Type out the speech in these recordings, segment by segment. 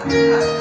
看。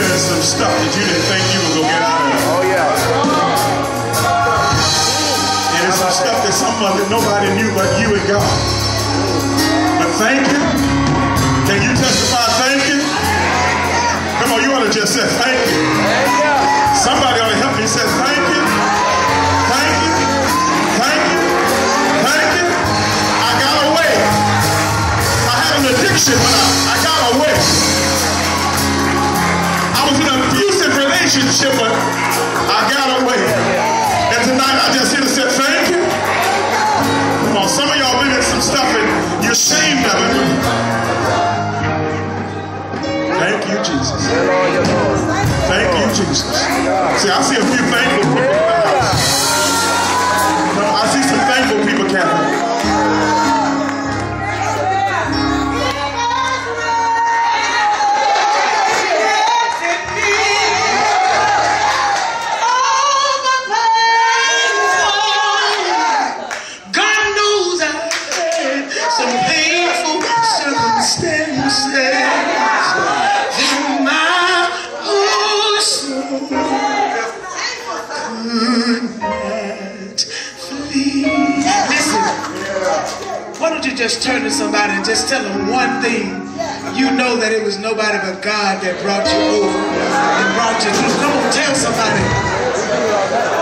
Been in some stuff that you didn't think you were gonna get out of. Oh, yeah. And it's some stuff that someone that nobody knew but you and God. But thank you. Can you testify thank you? Come on, you ought to just say thank you. Somebody ought to help me say thank you. Thank you. Thank you. Thank you. I got away. I had an addiction, but I, I got relationship, but just turn to somebody and just tell them one thing? You know that it was nobody but God that brought you over and brought you through. Come on, tell somebody.